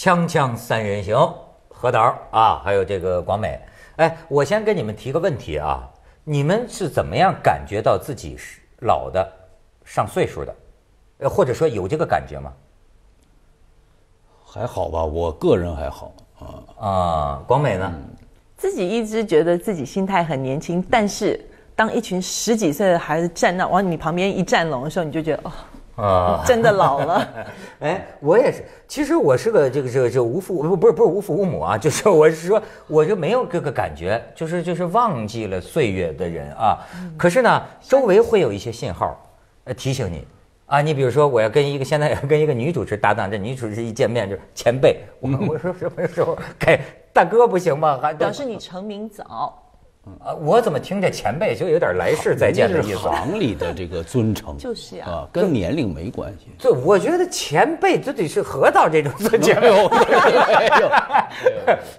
锵锵三人行，何导啊，还有这个广美。哎，我先跟你们提个问题啊，你们是怎么样感觉到自己是老的、上岁数的？呃，或者说有这个感觉吗？还好吧，我个人还好啊。啊，广美呢？自己一直觉得自己心态很年轻，但是当一群十几岁的孩子站那往你旁边一站拢的时候，你就觉得哦。啊，真的老了。哎，我也是。其实我是个这个这个这无父不不是不是无父无母啊，就是我是说，我就没有这个感觉，就是就是忘记了岁月的人啊。可是呢，周围会有一些信号，呃，提醒你啊。你比如说，我要跟一个现在要跟一个女主持搭档，这女主持一见面就是前辈，我我说什么时候该大哥不行吗？还表示你成名早。啊，我怎么听着前辈就有点来世再见的意思？行里的这个尊称 就是呀，啊，跟年龄没关系。对，我觉得前辈就得是何道这种尊称。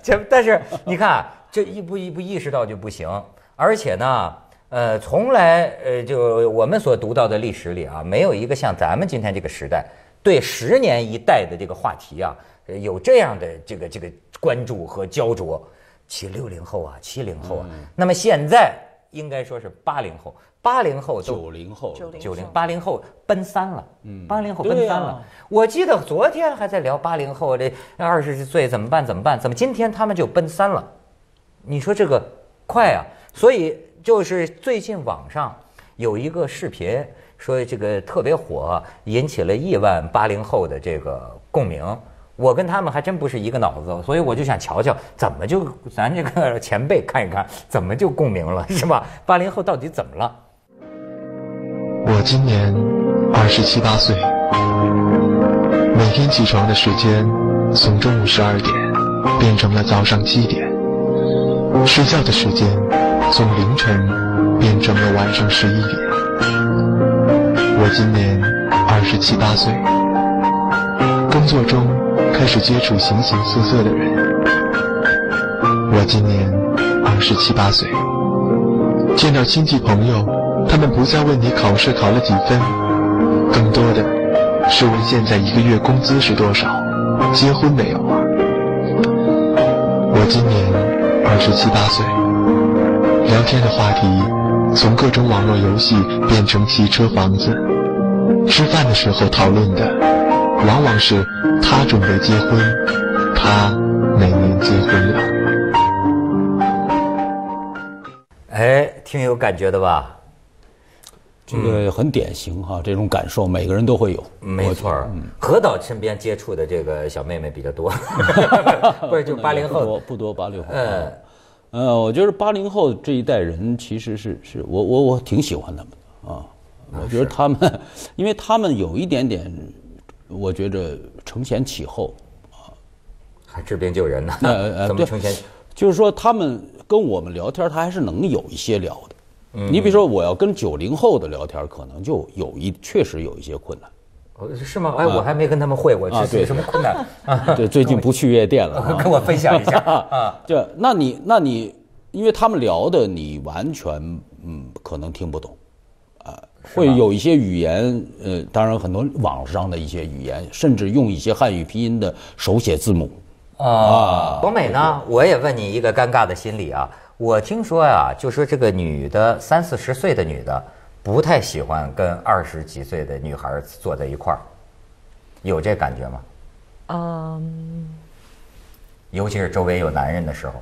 前，但是你看，这一步一步意识到就不行。而且呢，呃，从来呃，就我们所读到的历史里啊，没有一个像咱们今天这个时代对十年一代的这个话题啊，有这样的这个这个关注和焦灼。七六零后啊，七零后啊，那么现在应该说是八零后，八零后九零后，九零八零后奔三了，嗯，八零后奔三了。我记得昨天还在聊八零后这二十岁怎么办怎么办？怎么今天他们就奔三了？你说这个快啊！所以就是最近网上有一个视频说这个特别火，引起了亿万八零后的这个共鸣。我跟他们还真不是一个脑子，所以我就想瞧瞧，怎么就咱这个前辈看一看，怎么就共鸣了，是吧？八零后到底怎么了？我今年二十七八岁，每天起床的时间从中午十二点变成了早上七点，睡觉的时间从凌晨变成了晚上十一点。我今年二十七八岁，工作中。开始接触形形色色的人。我今年二十七八岁，见到亲戚朋友，他们不再问你考试考了几分，更多的是问现在一个月工资是多少，结婚没有啊？我今年二十七八岁，聊天的话题从各种网络游戏变成汽车、房子，吃饭的时候讨论的。往往是他准备结婚，他哪年结婚了？哎，挺有感觉的吧？这个很典型哈，这种感受每个人都会有。没错何导身边接触的这个小妹妹比较多，不是就八零后多不多？八零后。嗯，呃，我觉得八零后这一代人其实是是我我我挺喜欢他们的啊。我觉得他们，因为他们有一点点。我觉着承前启后，啊，还治病救人呢？呃 呃，怎么承前？就是说他们跟我们聊天，他还是能有一些聊的。你比如说，我要跟九零后的聊天，可能就有一确实有一些困难。哦，是吗？哎，我还没跟他们会过，这是什么困难？对，最近不去夜店了，跟我分享一下 啊。就那你那你，因为他们聊的，你完全嗯可能听不懂。会有一些语言，呃，当然很多网上的一些语言，甚至用一些汉语拼音的手写字母。啊，广美呢？我也问你一个尴尬的心理啊。我听说呀，就说这个女的三四十岁的女的，不太喜欢跟二十几岁的女孩坐在一块儿，有这感觉吗？嗯。尤其是周围有男人的时候。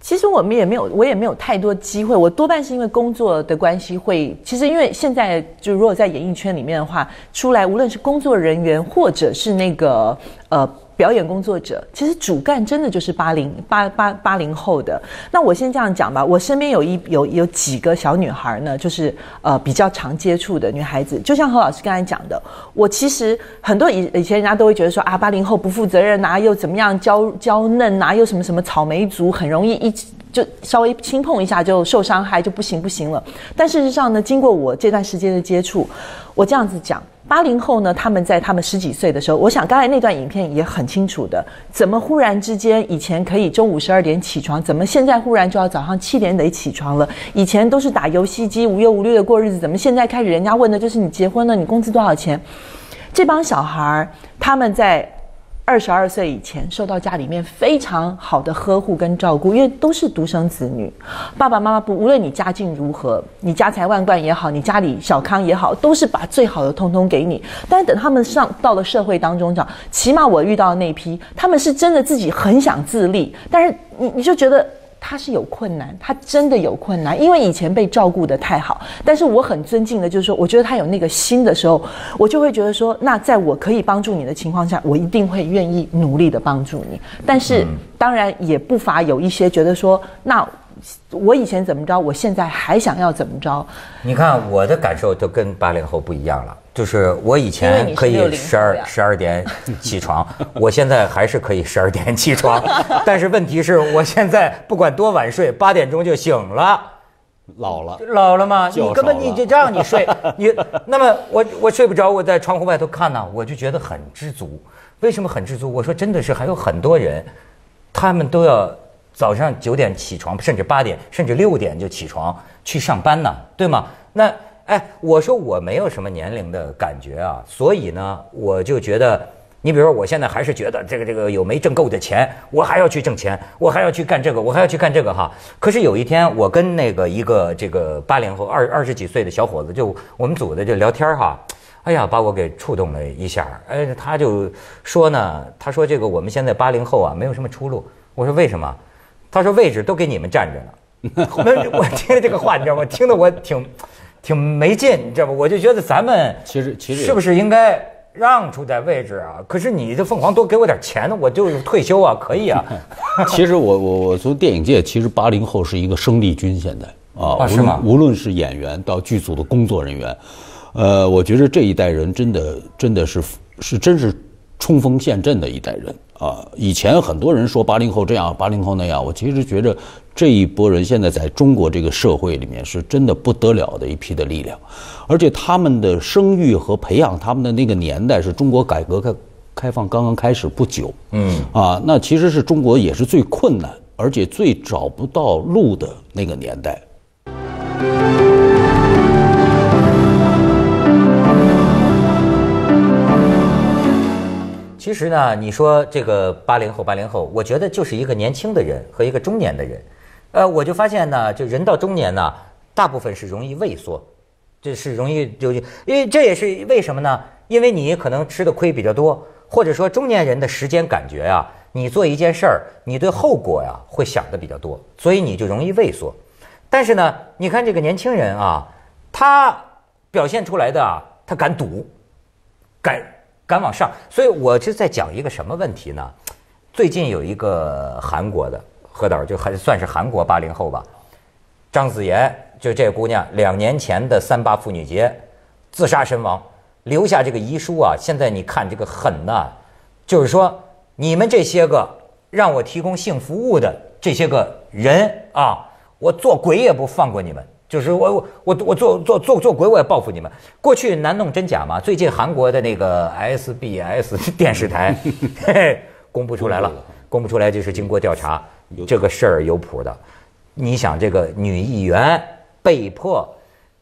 其实我们也没有，我也没有太多机会。我多半是因为工作的关系，会其实因为现在就如果在演艺圈里面的话，出来无论是工作人员或者是那个呃。表演工作者其实主干真的就是八零八八八零后的。那我先这样讲吧，我身边有一有有几个小女孩呢，就是呃比较常接触的女孩子。就像何老师刚才讲的，我其实很多以以前人家都会觉得说啊，八零后不负责任啊，又怎么样娇娇嫩啊，又什么什么草莓族，很容易一就稍微轻碰一下就受伤害就不行不行了。但事实上呢，经过我这段时间的接触，我这样子讲。八零后呢，他们在他们十几岁的时候，我想刚才那段影片也很清楚的，怎么忽然之间以前可以中午十二点起床，怎么现在忽然就要早上七点得起床了？以前都是打游戏机无忧无虑的过日子，怎么现在开始人家问的就是你结婚了，你工资多少钱？这帮小孩儿他们在二十二岁以前受到家里面非常好的呵护跟照顾，因为都是独生子女，爸爸妈妈不无论你家境如何，你家财万贯也好，你家里小康也好，都是把最好的通通给你。但是等他们上到了社会当中讲，起码我遇到的那批，他们是真的自己很想自立，但是你你就觉得。他是有困难，他真的有困难，因为以前被照顾的太好。但是我很尊敬的，就是说，我觉得他有那个心的时候，我就会觉得说，那在我可以帮助你的情况下，我一定会愿意努力的帮助你。但是当然也不乏有一些觉得说，那我以前怎么着，我现在还想要怎么着？你看我的感受都跟八零后不一样了。就是我以前可以十二十二点起床，我现在还是可以十二点起床，但是问题是我现在不管多晚睡，八点钟就醒了。老了，老了吗？你根本你就让你睡，你那么我我睡不着，我在窗户外头看呢，我就觉得很知足。为什么很知足？我说真的是还有很多人，他们都要早上九点起床，甚至八点，甚至六点就起床去上班呢，对吗？那。哎，我说我没有什么年龄的感觉啊，所以呢，我就觉得，你比如说，我现在还是觉得这个这个有没挣够的钱，我还要去挣钱，我还要去干这个，我还要去干这个哈。可是有一天，我跟那个一个这个八零后二二十几岁的小伙子，就我们组的就聊天哈，哎呀，把我给触动了一下。哎，他就说呢，他说这个我们现在八零后啊，没有什么出路。我说为什么？他说位置都给你们占着呢。我听这个话，你知道吗？听得我挺。挺没劲，你知道吧？我就觉得咱们其实其实是不是应该让出点位置啊？可是你这凤凰多给我点钱，我就退休啊，可以啊。其实我我我从电影界，其实八零后是一个生力军，现在啊，是吗？无论是演员到剧组的工作人员，呃，我觉得这一代人真的真的是是真是冲锋陷阵的一代人啊。以前很多人说八零后这样，八零后那样，我其实觉着。这一波人现在在中国这个社会里面是真的不得了的一批的力量，而且他们的生育和培养他们的那个年代是中国改革开开放刚刚开始不久，嗯啊，那其实是中国也是最困难而且最找不到路的那个年代。其实呢，你说这个八零后，八零后，我觉得就是一个年轻的人和一个中年的人。呃，我就发现呢，就人到中年呢，大部分是容易畏缩，这是容易就因为这也是为什么呢？因为你可能吃的亏比较多，或者说中年人的时间感觉啊，你做一件事儿，你对后果呀会想的比较多，所以你就容易畏缩。但是呢，你看这个年轻人啊，他表现出来的，他敢赌，敢敢往上。所以我就在讲一个什么问题呢？最近有一个韩国的。何导就还算是韩国八零后吧，张子妍就这姑娘两年前的三八妇女节自杀身亡，留下这个遗书啊。现在你看这个狠呐，就是说你们这些个让我提供性服务的这些个人啊，我做鬼也不放过你们。就是我我我我做做做做鬼我也报复你们。过去难弄真假嘛，最近韩国的那个 SBS 电视台 公布出来了，公布出来就是经过调查。这个事儿有谱的，你想这个女议员被迫，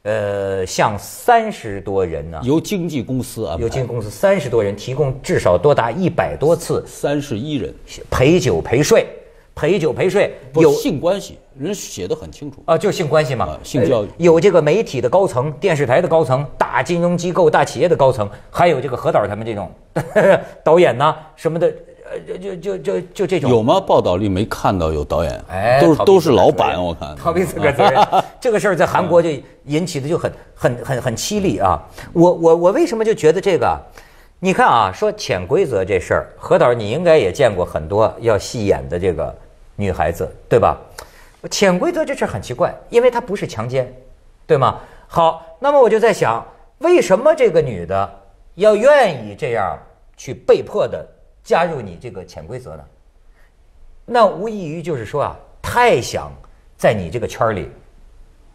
呃，向三十多人呢，由经纪公司啊，由经纪公司三十多人提供至少多达一百多次，三十一人陪酒陪睡，陪酒陪睡有性关系，人写的很清楚啊，就性关系嘛，性教育有这个媒体的高层、电视台的高层、大金融机构、大企业的高层，还有这个何导他们这种 导演呐什么的。呃，就就就就这种有吗？报道里没看到有导演，哎，都是都是老板，我看逃避责任，这个事儿在韩国就引起的就很很很很凄厉啊！我我我为什么就觉得这个？你看啊，说潜规则这事儿，何导你应该也见过很多要戏演的这个女孩子，对吧？潜规则这事儿很奇怪，因为它不是强奸，对吗？好，那么我就在想，为什么这个女的要愿意这样去被迫的？加入你这个潜规则呢？那无异于就是说啊，太想在你这个圈儿里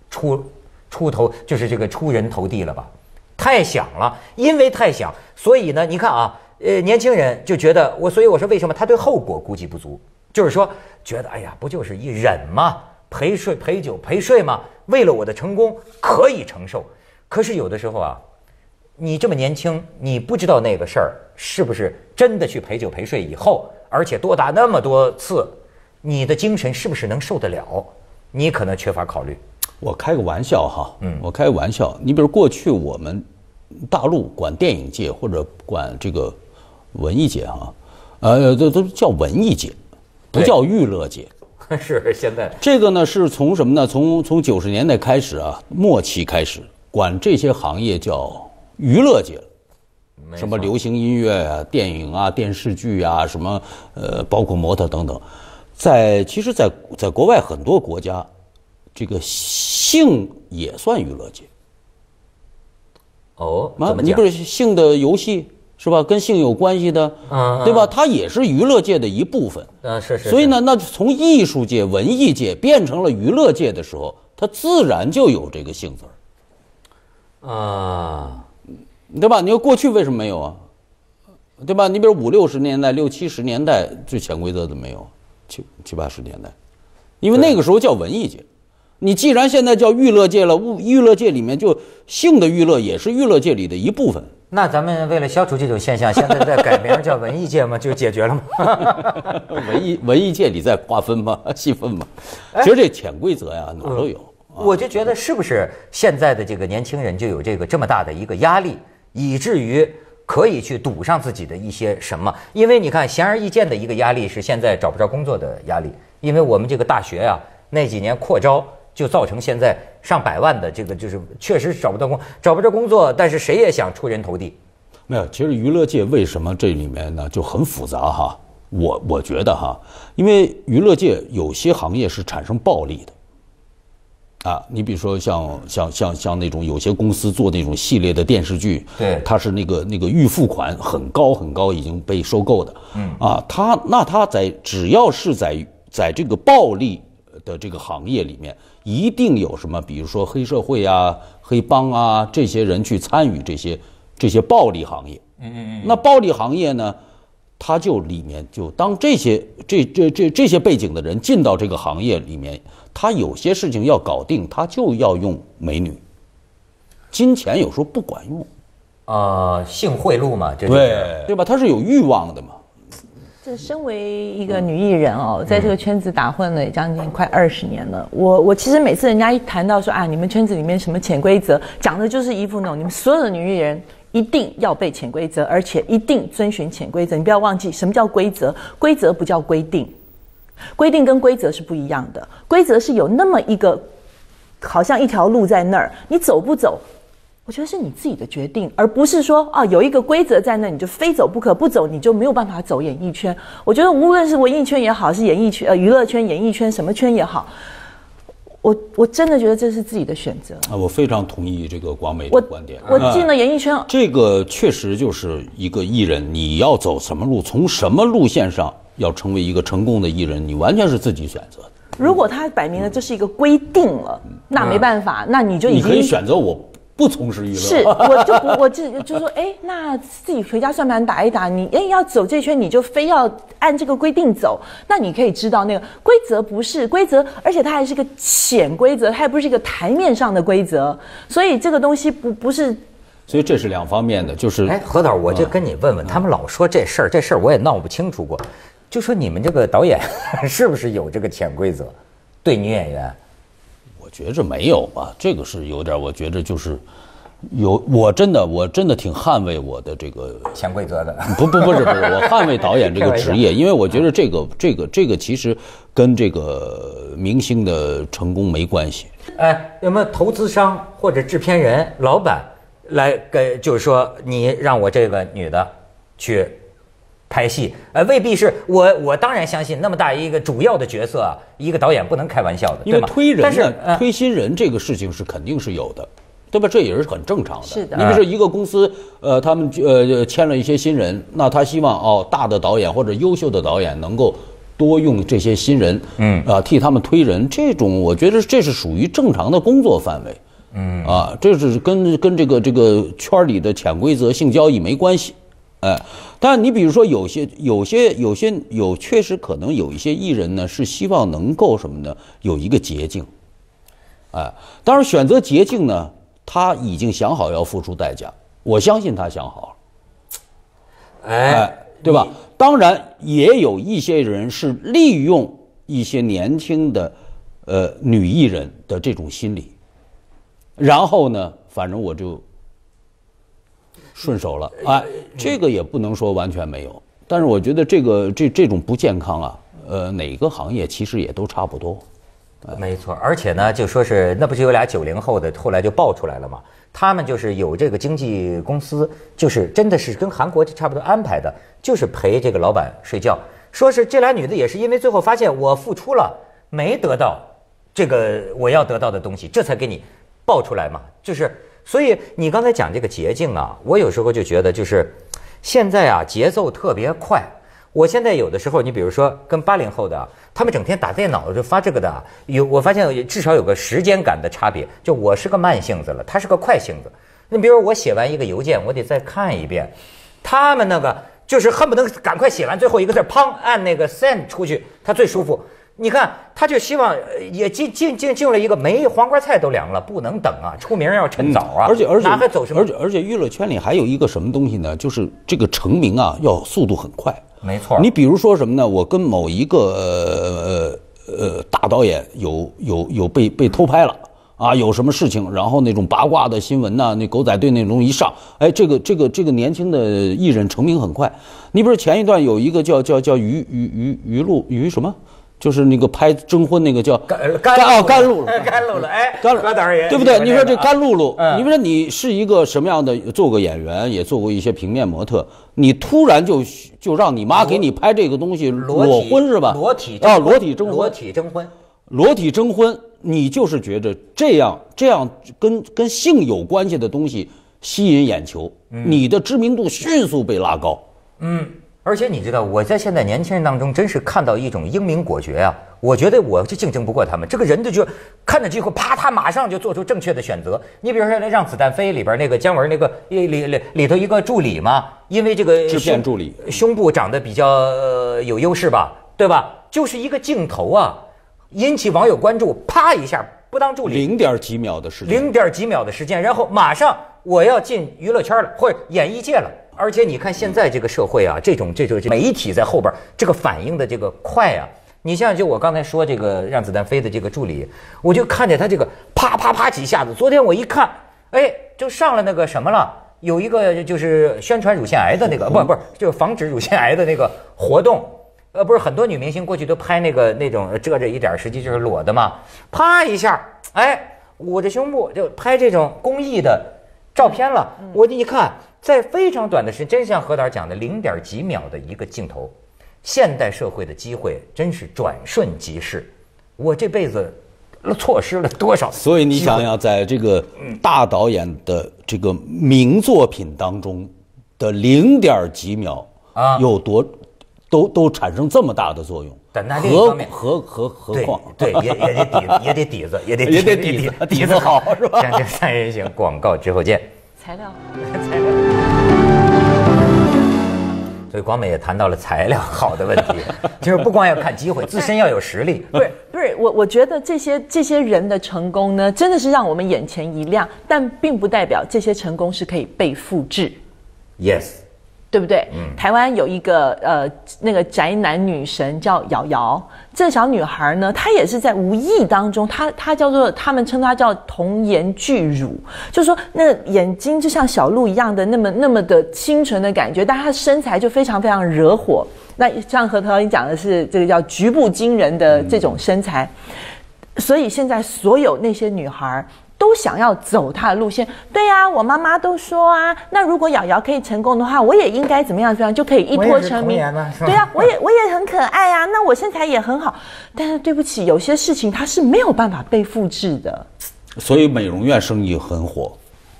出出头，就是这个出人头地了吧？太想了，因为太想，所以呢，你看啊，呃，年轻人就觉得我，所以我说为什么他对后果估计不足？就是说，觉得哎呀，不就是一忍吗？陪睡陪酒陪睡吗？为了我的成功可以承受，可是有的时候啊，你这么年轻，你不知道那个事儿是不是真的去陪酒陪睡以后，而且多打那么多次，你的精神是不是能受得了？你可能缺乏考虑。我开个玩笑哈，嗯，我开个玩笑。你比如过去我们大陆管电影界或者管这个文艺界哈，呃，都都叫文艺界，不叫娱乐界。是现在这个呢是从什么呢？从从九十年代开始啊，末期开始管这些行业叫娱乐界了。什么流行音乐啊、电影啊、电视剧啊，什么呃，包括模特等等，在其实在，在国外很多国家，这个性也算娱乐界哦，啊怎么讲你不？是性的游戏是吧？跟性有关系的，嗯对吧？它也是娱乐界的一部分。嗯，是是。是，所以呢，那从艺术界、文艺界变成了娱乐界的时候，它自然就有这个性字儿。啊，对吧？你说过去为什么没有啊？对吧？你比如五六十年代、六七十年代最潜规则的没有，七七八十年代，因为那个时候叫文艺界。你既然现在叫娱乐界了，物娱乐界里面就性的娱乐也是娱乐界里的一部分。那咱们为了消除这种现象，现在在改名叫文艺界嘛？就解决了吗？文艺文艺界里再划分嘛，细分嘛。其实这潜规则呀，哪儿都有。我就觉得是不是现在的这个年轻人就有这个这么大的一个压力，以至于可以去赌上自己的一些什么？因为你看，显而易见的一个压力是现在找不着工作的压力，因为我们这个大学呀、那几年扩招，就造成现在上百万的这个就是确实找不到工，找不着工作，但是谁也想出人头地。没有，其实娱乐界为什么这里面呢就很复杂哈？我我觉得哈，因为娱乐界有些行业是产生暴利的。啊，你比如说像像像像那种有些公司做那种系列的电视剧，对它是那个那个预付款很高很高，已经被收购的，嗯啊，它那它在只要是在在这个暴利的这个行业里面，一定有什么，比如说黑社会啊、黑帮啊这些人去参与这些这些暴利行业，嗯嗯嗯，那暴利行业呢？他就里面就当这些这这这这些背景的人进到这个行业里面，他有些事情要搞定，他就要用美女，金钱有时候不管用，呃，性贿赂嘛，这就是对吧？他是有欲望的嘛。这身为一个女艺人哦，在这个圈子打混了将近快二十年了。我我其实每次人家一谈到说啊，你们圈子里面什么潜规则，讲的就是一副那种你们所有的女艺人一定要背潜规则，而且一定遵循潜规则。你不要忘记什么叫规则，规则不叫规定，规定跟规则是不一样的。规则是有那么一个，好像一条路在那儿，你走不走？我觉得是你自己的决定，而不是说啊有一个规则在那你就非走不可，不走你就没有办法走演艺圈。我觉得无论是文艺圈也好，是演艺圈呃娱乐圈、演艺圈什么圈也好，我我真的觉得这是自己的选择。啊，我非常同意这个广美的观点。我啊进了演艺圈，这个确实就是一个艺人，你要走什么路，从什么路线上要成为一个成功的艺人，你完全是自己选择的。如果他摆明了这是一个规定了，那没办法，那你就已你可以选择我不从事娱乐。是，我就不，我就就说，哎，那自己回家算盘打一打，你哎要走这圈，你就非要按这个规定走，那你可以知道那个规则不是规则，而且它还是个潜规则，它也不是一个台面上的规则，所以这个东西不不是所以这是两方面的，就是哎，何导，我就跟你问问，他们老说这事儿，这事儿我也闹不清楚过，就说你们这个导演是不是有这个潜规则，对女演员？我觉着没有吧，这个是有点，我觉着就是有，我真的我真的挺捍卫我的这个 潜规则的。不不不是不是，我捍卫导演这个 职业，因为我觉得这个这个这个其实跟这个明星的成功没关系。哎，有没有投资商或者制片人、老板来跟，就是说你让我这个女的去拍戏，呃，未必是我，我当然相信那么大一个主要的角色啊，一个导演不能开玩笑的，因为推人但是，呃推新人这个事情是肯定是有的，对吧？这也是很正常的。是的你比如说一个公司，呃，他们呃签了一些新人，那他希望哦，大的导演或者优秀的导演能够多用这些新人，嗯啊，替他们推人，这种我觉得这是属于正常的工作范围。嗯啊，这是跟跟这个这个圈里的潜规则、性交易没关系。哎，但你比如说有些有些有些有确实可能有一些艺人呢是希望能够什么呢？有一个捷径，哎，当然选择捷径呢，他已经想好要付出代价，我相信他想好了，哎，哎，对吧？当然也有一些人是利用一些年轻的呃女艺人的这种心理，然后呢，反正我就顺手了，哎，这个也不能说完全没有，但是我觉得这个这这种不健康啊，呃，哪个行业其实也都差不多。没错，而且呢，就说是那不是有俩九零后的，后来就爆出来了嘛。他们就是有这个经纪公司，就是真的是跟韩国差不多安排的，就是陪这个老板睡觉。说是这俩女的也是因为最后发现我付出了没得到这个我要得到的东西，这才给你爆出来嘛。就是所以你刚才讲这个捷径啊，我有时候就觉得就是现在啊节奏特别快。我现在有的时候，你比如说跟八零后的，他们整天打电脑就发这个的，有我发现至少有个时间感的差别。就我是个慢性子了，他是个快性子。你比如我写完一个邮件，我得再看一遍。他们那个就是恨不得赶快写完最后一个字，砰按那个 send 出去，他最舒服。你看，他就希望也进进进进了一个没黄瓜菜都凉了，不能等啊，出名要趁早啊。而且而且还走什么？而且而且娱乐圈里还有一个什么东西呢？就是这个成名啊，要速度很快。没错，你比如说什么呢？我跟某一个呃呃大导演有有有被被偷拍了啊，有什么事情，然后那种八卦的新闻呐，那狗仔队那种一上，哎，这个这个这个年轻的艺人成名很快。你比如前一段有一个叫叫叫于于于于露于什么？就是那个拍征婚那个叫甘甘哦甘露露 甘露露哎 甘露何导演对不对？你说这甘露露，嗯你说你是一个什么样的？做过演员，也做过一些平面模特，你突然就就让你妈给你拍这个东西裸婚是吧？裸体啊，裸体征婚裸，体征婚。裸体征婚，你就是觉着这样这样跟跟性有关系的东西吸引眼球，你的知名度迅速被拉高。嗯，而且你知道，我在现在年轻人当中，真是看到一种英明果决啊！我觉得我就竞争不过他们。这个人就就看着机会，啪，他马上就做出正确的选择。你比如说那《让子弹飞》里边那个姜文那个里里里里头一个助理嘛，因为这个制片胸助理胸部长得比较、呃有优势吧，对吧？就是一个镜头啊，引起网友关注，啪一下不当助理，零点几秒的时间，零点几秒的时间，然后马上我要进娱乐圈了，或者演艺界了。而且你看现在这个社会啊，这种这种媒体在后边这个反应的这个快啊，你像就我刚才说这个让子弹飞的这个助理，我就看见他这个啪啪啪几下子。昨天我一看，哎，就上了那个什么了，有一个就是宣传乳腺癌的那个，不不是，就是防止乳腺癌的那个活动。呃，不是很多女明星过去都拍那个那种遮着一点，实际就是裸的嘛。啪一下，哎，捂着胸部就拍这种公益的照片了。我一看，在非常短的时间，真像何导讲的零点几秒的一个镜头，现代社会的机会真是转瞬即逝。我这辈子错失了多少机会？所以你想想，在这个大导演的这个名作品当中的零点几秒啊有多都都产生这么大的作用，但那另一何方面何何何对况对，也也得底子，也得底子，也得也得底子底子好是吧 锵锵三人行，广告之后见。材料 材料。所以广美也谈到了材料好的问题，就是不光要看机会，自身要有实力。不是不是，我我觉得这些这些人的成功呢，真的是让我们眼前一亮，但并不代表这些成功是可以被复制。Yes，对不对？台湾有一个呃那个宅男女神叫瑶瑶，这小女孩呢，她也是在无意当中，她她叫做他们称她叫童颜巨乳，就是说那眼睛就像小鹿一样的那么那么的清纯的感觉，但她身材就非常非常惹火。那像何涛你讲的是这个叫局部惊人的这种身材，所以现在所有那些女孩都想要走他的路线。对呀、我妈妈都说啊，那如果瑶瑶可以成功的话，我也应该怎么样怎么样，就可以一脱成名对呀、我也 我也很可爱啊，那我身材也很好。但是对不起，有些事情它是没有办法被复制的。所以美容院生意很火，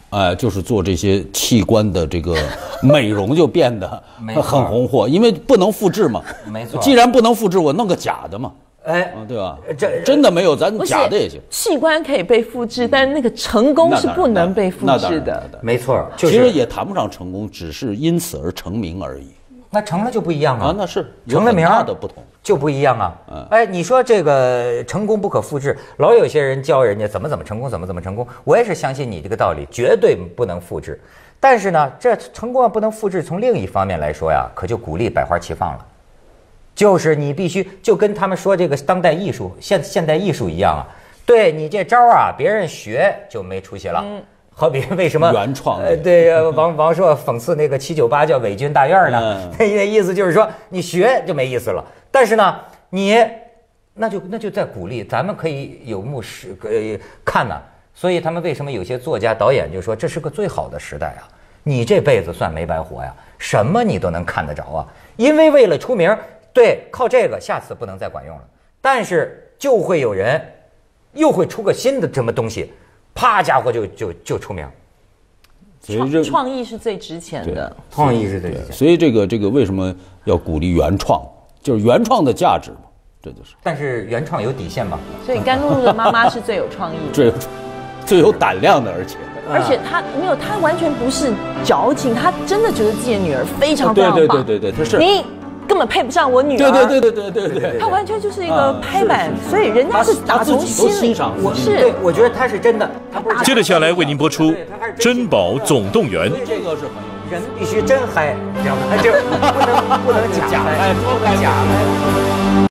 哎、就是做这些器官的这个美容就变得 很红火，因为不能复制嘛。没错既然不能复制，我弄个假的嘛，哎啊，，对吧？这真的没有，咱假的也行。器官可以被复制，但是那个成功是不能被复制的。那当然没错，其实也谈不上成功，只是因此而成名而已那成了就不一样了啊。那是成了名儿的不同。就不一样啊嗯。哎，你说这个成功不可复制，老有些人教人家怎么怎么成功，怎么怎么成功。我也是相信你这个道理，绝对不能复制。但是呢，这成功啊不能复制。从另一方面来说呀，可就鼓励百花齐放了，就是你必须就跟他们说这个当代艺术、现现代艺术一样啊，对你这招啊，别人学就没出息了。嗯好比为什么原创呃，对，呃王 王朔讽刺那个七九八叫伪军大院呢嗯？那那意思就是说你学就没意思了。但是呢，你那就那就在鼓励，咱们可以有目视呃看呐。所以他们为什么有些作家导演就说这是个最好的时代啊？你这辈子算没白活呀，什么你都能看得着啊。因为为了出名，对，靠这个下次不能再管用了，但是就会有人又会出个新的什么东西，啪家伙就就就出名。创所以这创意是最值钱的。创意是最值钱，所以这个这个为什么要鼓励原创？就是原创的价值嘛，这就是但是原创有底线吧？所以甘露露的妈妈是最有创意的。最有最有胆量的，而且而且她没有，她完全不是矫情，她真的觉得自己的女儿非常非对对常棒。对对对，他是你根本配不上我女儿。对对对对对对对她完全就是一个啊拍板所以人家是打从心里欣赏，我是，我觉得他是真的，他不是接着下来为您播出《珍宝总动员》。这个是很有意思。人必须真嗨，知道吗？就不能不能假嗨，不能假嗨。